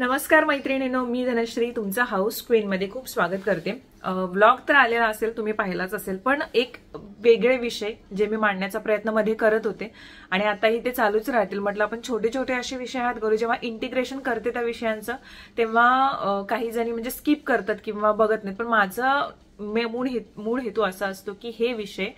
नमस्कार मैत्रिणीनो मी धनश्री तुमचा हाऊस क्वीनमध्ये खूप स्वागत करते. ब्लॉग तर आलेला असेल तुम्ही पाहिलाच असेल पण एक वेगळे विषय जे मी मांडण्याचा प्रयत्नमध्ये करत होते. आणि आताही ते चालूच राहतील. म्हटलं आपण छोटे छोटे असे विषय हात करू जेव्हा इंटिग्रेशन करते त्या विषयांचं तेव्हा काही जणी म्हणजे स्किप करतात किंवा बघत नाहीत. पण माझं मूळ मूळ हेतू असा असतो की हे विषय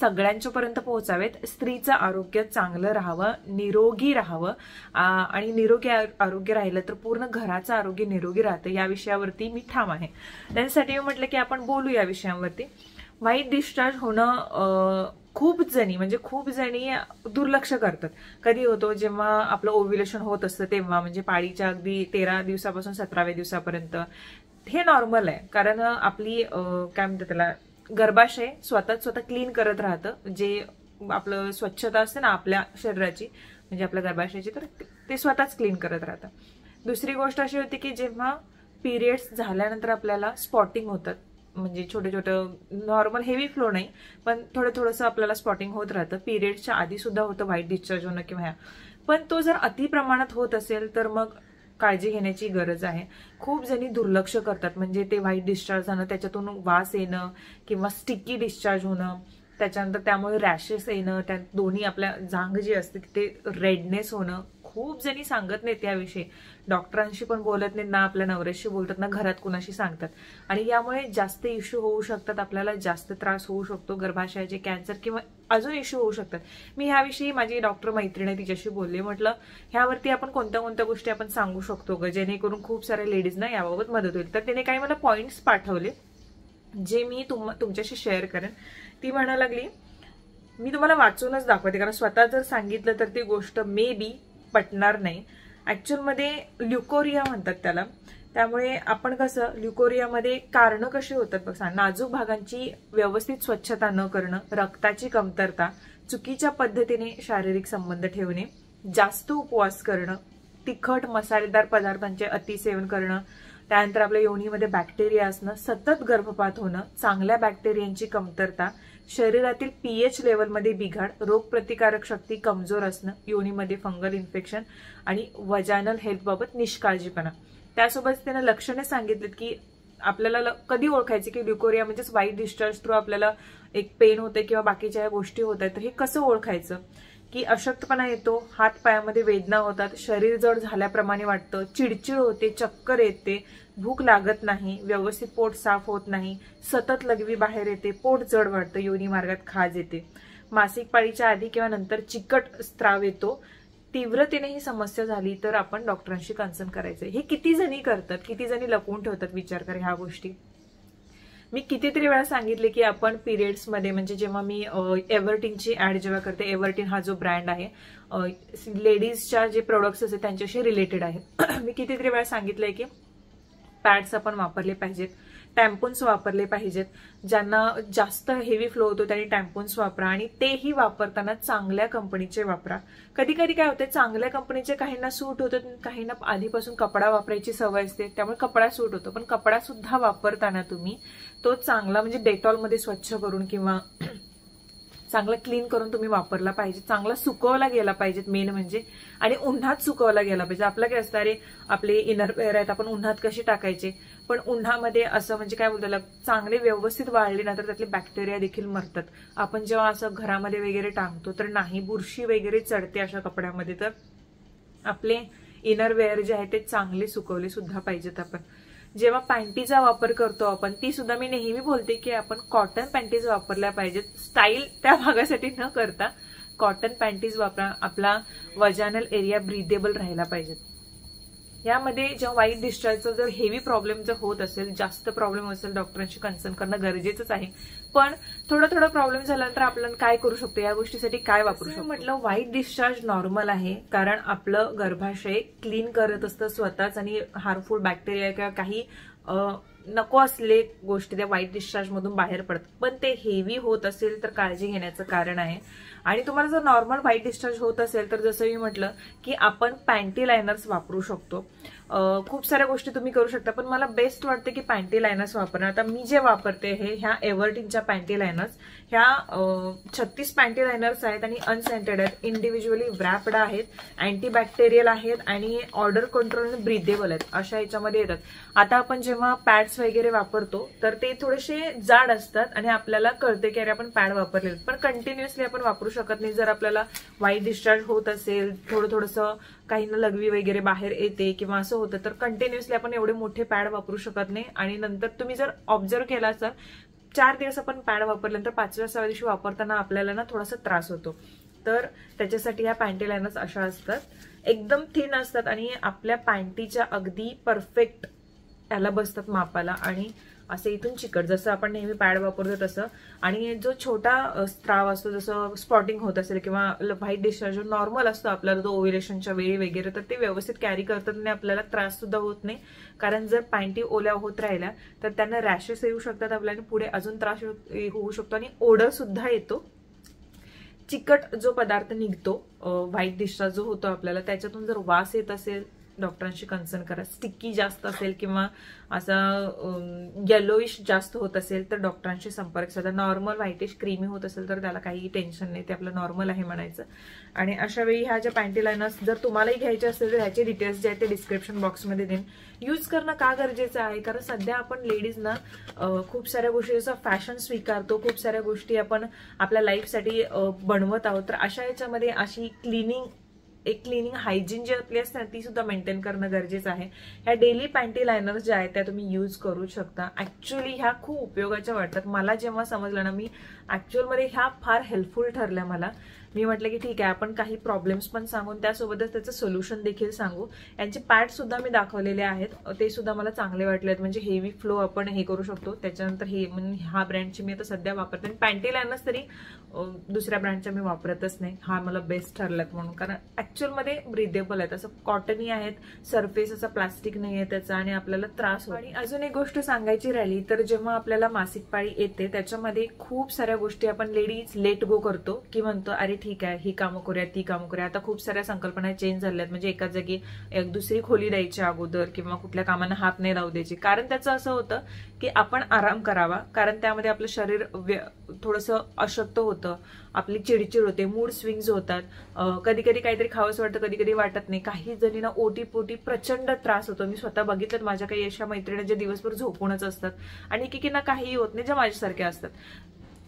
सगळ्यांच्यापर्यंत पोहोचावेत. स्त्रीचं आरोग्य चांगलं राहावं निरोगी राहावं. आणि निरोगी आरोग्य राहिलं तर पूर्ण घराचं आरोग्य निरोगी राहतं. या विषयावरती मी ठाम आहे. त्यासाठी मी म्हटलं की आपण बोलू या विषयांवरती. व्हाईट डिस्चार्ज होणं खूप जणी म्हणजे खूप जणी दुर्लक्ष करतात. कधी होतो जेव्हा आपलं ओव्ह्युलेशन होत असतं तेव्हा म्हणजे पाळीच्या अगदी तेरा दिवसापासून सतराव्या दिवसापर्यंत. हे नॉर्मल आहे. कारण आपली काय म्हणतात त्याला गर्भाशय स्वतःच स्वतः क्लीन करत राहतं. जे आपलं स्वच्छता असते ना आपल्या शरीराची म्हणजे आपल्या गर्भाशयाची तर ते स्वतःच क्लीन करत राहतं. दुसरी गोष्ट अशी होती की जेव्हा पिरियड्स झाल्यानंतर आपल्याला स्पॉटिंग होतात. म्हणजे छोटे छोटे नॉर्मल हेवी फ्लो नाही पण थोडं थोडंसं आपल्याला स्पॉटिंग होत राहतं. पिरियड्सच्या आधी सुद्धा होतं व्हाईट डिस्चार्ज होणं किंवा ह्या. पण तो जर अति प्रमाणात होत असेल तर मग काळजी घेण्याची गरज आहे. खूप जणी दुर्लक्ष करतात. म्हणजे ते व्हाईट डिस्चार्ज झालं त्याच्यातून वास येणं किंवा स्टिकी डिस्चार्ज होणं. त्याच्यानंतर त्यामुळे रॅशेस येणं. त्या दोन्ही आपल्या जांग जी असते तिथे रेडनेस होणं. खूप जणी सांगत नाहीत त्याविषयी डॉक्टरांशी पण बोलत नाहीत ना आपल्या नवऱ्याशी बोलतात ना घरात कुणाशी सांगतात. आणि यामुळे जास्त इश्यू होऊ शकतात आपल्याला जास्त त्रास होऊ शकतो गर्भाशयाचे कॅन्सर किंवा अजून इश्यू होऊ शकतात. मी ह्याविषयी माझी डॉक्टर मैत्रिणी तिच्याशी बोलले म्हटलं ह्यावरती आपण कोणत्या कोणत्या गोष्टी आपण सांगू शकतो ग? जेणेकरून खूप साऱ्या लेडीजना याबाबत मदत होईल. तर तिने काही मला पॉईंट्स पाठवले जे मी तुम तुमच्याशी शेअर करेन. ती म्हणायला लागली मी तुम्हाला वाचूनच दाखवते कारण स्वतः जर सांगितलं तर ती गोष्ट मे बी पटणार नाही. ऍक्च्युअलमध्ये ल्युकोरिया म्हणतात त्याला. त्यामुळे आपण कसं ल्युकोरियामध्ये कारणं कशी होतात बघा नाजूक भागांची व्यवस्थित स्वच्छता न करणं रक्ताची कमतरता चुकीच्या पद्धतीने शारीरिक संबंध ठेवणे जास्त उपवास करणं तिखट मसालेदार पदार्थांचे अतिसेवन करणं त्यानंतर आपल्या योनीमध्ये बॅक्टेरिया असणं सतत गर्भपात होणं चांगल्या बॅक्टेरियांची कमतरता शरीरातील पीएच लेवलमध्ये बिघाड रोगप्रतिकारक शक्ती कमजोर असणं योनीमध्ये फंगल इन्फेक्शन आणि वजानल हेल्थबाबत निष्काळजीपणा. त्यासोबत त्यानं लक्षणे सांगितलीत की आपल्याला कधी ओळखायचे की ल्युकोरिया म्हणजेच वाईट डिस्चार्ज थ्रू आपल्याला एक पेन होते किंवा बाकीच्या गोष्टी होत आहेत तर हे कसं ओळखायचं? की अशक्तपणा येतो हात पायामध्ये वेदना होतात शरीर जड झाल्याप्रमाणे वाटतं चिडचिड होते चक्कर येते भूक लागत नाही व्यवस्थित पोट साफ होत नाही सतत लघवी बाहेर येते पोट जड वाढतं योनी मार्गात खाज येते. मासिक पाळीच्या आधी किंवा नंतर चिकट स्त्राव येतो. तीव्रतेने ही समस्या झाली तर आपण डॉक्टरांशी कन्सर्न करायचं हे किती जणी करतात किती जणी लपवून ठेवतात विचार कर ह्या गोष्टी? मी कितीतरी वेळा सांगितले की आपण पिरियड्समध्ये म्हणजे जेव्हा मी एव्हर्टिनची ऍड जेव्हा करते एव्हर्टिन हा जो ब्रँड आहे लेडीजच्या जे प्रोडक्ट्स असे त्यांच्याशी रिलेटेड आहे. मी कितीतरी वेळा सांगितलंय की पॅड्स आपण वापरले पाहिजेत टॅम्पोन्स वापरले पाहिजेत ज्यांना जास्त हेवी फ्लो होतो त्यांनी टॅम्पोन्स वापरा आणि तेही वापरताना चांगल्या कंपनीचे वापरा. कधी कधी काय होते चांगल्या कंपनीचे काहींना सूट होतं काहींना आधीपासून कपडा वापरायची सवय असते त्यामुळे कपडा सूट होतो. पण कपडा सुद्धा वापरताना तुम्ही तो चांगला म्हणजे डेटॉलमध्ये स्वच्छ करून किंवा चांगला क्लीन करून तुम्ही वापरला पाहिजे. चांगला सुकवला गेला पाहिजे मेन म्हणजे. आणि उन्हात सुकवला गेला पाहिजे. आपलं काय असतं अरे आपले इनरवेअर आहेत आपण उन्हात कसे टाकायचे? पण उन्हामध्ये असं म्हणजे काय बोलतो चांगले व्यवस्थित वाळले ना तर त्यातले बॅक्टेरिया देखील मरतात. आपण जेव्हा असं घरामध्ये वगैरे टाकतो तर नाही बुरशी वगैरे चढते अशा कपड्यामध्ये. तर आपले इनरवेअर जे आहे ते चांगले सुकवले सुद्धा पाहिजेत आपण. जेव्हा पॅन्टीचा वापर करतो आपण ती सुद्धा मी नेहमी बोलते की आपण कॉटन पॅन्टीज वापरल्या पाहिजेत. स्टाईल त्या भागासाठी न करता कॉटन पॅन्टीज वापरा. आपला वजानल एरिया ब्रिदेबल राहायला पाहिजेत. यामध्ये जेव्हा वाईट डिस्चार्जचा जर हेवी प्रॉब्लेम जर होत असेल जास्त प्रॉब्लेम असेल डॉक्टरांशी कन्सर्न करणं गरजेचंच आहे. पण थोडं थोडं प्रॉब्लेम झाल्यानंतर आपण काय करू शकतो? या गोष्टीसाठी काय वापरू शकतो? म्हटलं व्हाईट डिस्चार्ज नॉर्मल आहे कारण आपलं गर्भाशय क्लीन करत असतं स्वतःच आणि हार्मफुल बॅक्टेरिया किंवा काही नको असले गोष्टी त्या वाईट डिस्चार्ज मधून बाहेर पडतात. पण ते हेवी होत असेल तर काळजी घेण्याचं कारण आहे. आणि तुम्हाला जर नॉर्मल व्हाईट डिस्चार्ज होत असेल तर जसं मी म्हटलं की आपण पॅन्टी लायनर्स वापरू शकतो. खूप साऱ्या गोष्टी तुम्ही करू शकता पण मला बेस्ट वाटते की पॅन्टी लायनर्स वापरणं आता मी जे वापरते हे ह्या एव्हर्टिनच्या पॅन्टी लायनर्स ह्या छत्तीस पॅन्टी लायनर्स आहेत आणि अनसेंटेड आहेत. इंडिव्हिज्युअली व्रॅपड आहेत अँटीबॅक्टेरियल आहेत आणि ऑर्डर कंट्रोल ब्रिदेबल आहेत. अशा याच्यामध्ये येतात. आता आपण जेव्हा पॅड पॅड्स वगैरे वापरतो तर ते थोडेसे जाड असतात आणि आपल्याला कळते की अरे आपण पॅड वापरले पण कंटिन्युअसली आपण वापरू शकत नाही. जर आपल्याला वाईट डिस्चार्ज होत असेल थोडं थोडंसं काही ना लघवी वगैरे बाहेर येते किंवा असं होतं तर कंटिन्युअसली आपण एवढे मोठे पॅड वापरू शकत नाही. आणि नंतर तुम्ही जर ऑब्झर्व केला असाल चार दिवस आपण पॅड वापरल्यानंतर पाचव्या सहाव्या दिवशी वापरताना आपल्याला ना थोडासा त्रास होतो. तर त्याच्यासाठी ह्या पॅन्टी लायनर्स अशा असतात. एकदम थिन असतात आणि आपल्या पॅन्टीच्या अगदी परफेक्ट त्याला बसतात मापाला आणि असे इथून चिकट जसं आपण नेहमी पॅड वापरतो तसं. आणि जो छोटा स्त्राव असतो जसं स्पॉटिंग होत असेल किंवा व्हाईट डिस्चार्ज नॉर्मल असतो आपल्याला तो ओव्हिलेशनच्या वेळी वगैरे तर ते व्यवस्थित कॅरी करतात आणि आपल्याला त्रास सुद्धा होत नाही. कारण जर पॅन्टी ओल्या होत राहिल्या तर त्यांना रॅशेस येऊ शकतात आपल्याला पुढे अजून त्रास होऊ होऊ शकतो आणि ओढर सुद्धा येतो. चिकट जो पदार्थ निघतो व्हाईट डिस्चार्ज जो होतो आपल्याला त्याच्यातून जर वास येत असेल डॉक्टरांशी कन्सर्न करा. स्टिकी जास्त असेल किंवा असा येलोइश जास्त होत असेल तर डॉक्टरांशी संपर्क साधा. नॉर्मल व्हाईटिश क्रीमी होत असेल तर त्याला काही टेन्शन नाही. ते आपलं नॉर्मल आहे म्हणायचं. आणि अशा वेळी ह्या ज्या पॅन्टी लायनर्स जर तुम्हालाही घ्यायचे असेल तर ह्याचे डिटेल्स जे आहेत ते डिस्क्रिप्शन बॉक्समध्ये देईन. यूज करणं का गरजेचं आहे? कारण सध्या आपण लेडीजना खूप साऱ्या गोष्टी जसं फॅशन स्वीकारतो खूप साऱ्या गोष्टी आपण आपल्या लाईफसाठी बनवत आहोत. तर अशा याच्यामध्ये अशी क्लिनिंग एक क्लिनिंग हायजीन जी आपली असते ना, ती सुद्धा मेंटेन करणं गरजेचं आहे. ह्या डेली पॅन्टी लायनर्स ज्या आहेत त्या तुम्ही यूज करू शकता. ऍक्च्युली ह्या खूप उपयोगाच्या वाटतात. मला जेव्हा समजलं ना मी ऍक्च्युअलमध्ये ह्या फार हेल्पफुल ठरल्या मला. मी म्हटलं की ठीक आहे आपण काही प्रॉब्लेम्स पण सांगून त्यासोबतच त्याचं सोल्युशन देखील सांगू. यांचे पॅटसुद्धा मी दाखवलेले आहेत. ते सुद्धा मला चांगले वाटले आहेत. म्हणजे हेवी फ्लो आपण हे करू शकतो. त्याच्यानंतर हे म्हणजे ह्या ब्रँडची मी आता सध्या वापरते. आणि पॅन्टी तरी दुसऱ्या ब्रँडच्या मी वापरतच नाही. हा मला बेस्ट ठरलात म्हणून. कारण ॲक्च्युअलमध्ये ब्रिदेबल आहेत. असं कॉटनी आहेत. सरफेस असं प्लास्टिक नाही आहे त्याचा आणि आपल्याला त्रास होतो. आणि अजून एक गोष्ट सांगायची राहिली तर जेव्हा आपल्याला मासिक पाळी येते त्याच्यामध्ये खूप साऱ्या गोष्टी आपण लेडीज लेट गो करतो. की म्हणतो अरे ठीक आहे ही कामं करूया ती कामं करूया आता खूप साऱ्या संकल्पना चेंज झाल्यात. म्हणजे एका जागी एक दुसरी खोली द्यायची अगोदर किंवा कुठल्या कामांना हात नाही लावू द्यायची. कारण त्याचं असं होतं की आपण आराम करावा. कारण त्यामध्ये आपलं शरीर थोडंसं अशक्त होतं. आपली चिडचिड होते मूड स्विंग्स होतात. कधी कधी काहीतरी खावंसं वाटतं कधी कधी वाटत नाही. काही जणींना ओटी पोटी प्रचंड त्रास होतो. मी स्वतः बघितलं माझ्या काही अशा मैत्रिणी जे दिवसभर झोपूनच असतात. आणि एकेकींना काहीही होत नाही ज्या माझ्यासारख्या असतात.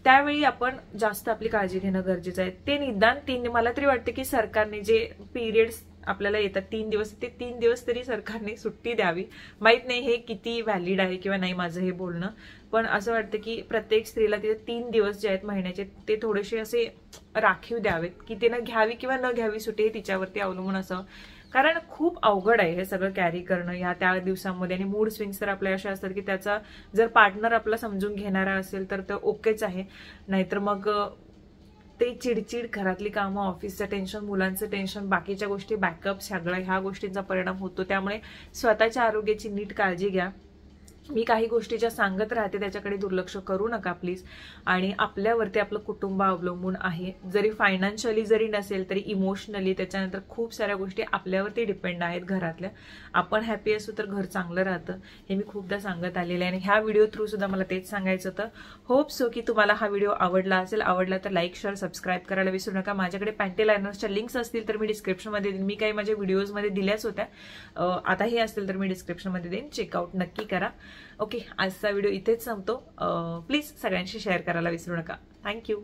त्यावेळी आपण जास्त आपली काळजी घेणं गरजेचं आहे. ते निदान तीन मला तरी वाटतं की सरकारने जे पिरियड्स आपल्याला येतात तीन दिवस ते तीन दिवस तरी सरकारने सुट्टी द्यावी. माहीत नाही हे किती व्हॅलिड आहे किंवा नाही माझं हे बोलणं. पण असं वाटतं की प्रत्येक स्त्रीला तिथे तीन दिवस जे आहेत महिन्याचे ते थोडेसे असे राखीव द्यावेत की त्यांना घ्यावी किंवा न घ्यावी सुट्टी हे तिच्यावरती अवलंबून असावं. कारण खूप अवघड आहे हे सगळं कॅरी करणं ह्या त्या दिवसामध्ये. आणि मूड स्विंग्स तर आपल्या अशा असतात की त्याचा जर पार्टनर आपला समजून घेणारा असेल तर ते ओकेच आहे. नाहीतर मग ते चिडचिड घरातली कामं ऑफिसचं टेन्शन मुलांचं टेन्शन बाकीच्या गोष्टी बॅकअप सगळ्या ह्या गोष्टींचा परिणाम होतो. त्यामुळे स्वतःच्या आरोग्याची नीट काळजी घ्या. मी काही गोष्टी ज्या सांगत राहते त्याच्याकडे दुर्लक्ष करू नका प्लीज आणि आपल्यावरती आपलं कुटुंब अवलंबून आहे. जरी फायनान्शियली जरी नसेल तरी इमोशनली त्याच्यानंतर खूप साऱ्या गोष्टी आपल्यावरती डिपेंड आहेत घरातल्या. आपण हॅपी असू तर घर चांगलं राहतं हे मी खूपदा सांगत आलेले आहे. आणि ह्या व्हिडिओ थ्रू सुद्धा मला तेच सांगायचं होतं. होप सो की तुम्हाला हा व्हिडिओ आवडला असेल. आवडला तर लाईक शेअर सबस्क्राईब करायला विसरू नका. माझ्याकडे पॅन्टे लायनर्सच्या लिंक्स असतील तर मी डिस्क्रिप्शनमध्ये देईन. मी काही माझ्या व्हिडिओजमध्ये दिल्याच होत्या. आताही असतील तर मी डिस्क्रिप्शनमध्ये देईन. चेकआउट नक्की करा. ओके आजचा व्हिडिओ इथेच संपतो. प्लीज सगळ्यांशी शेअर करायला विसरू नका. थँक्यू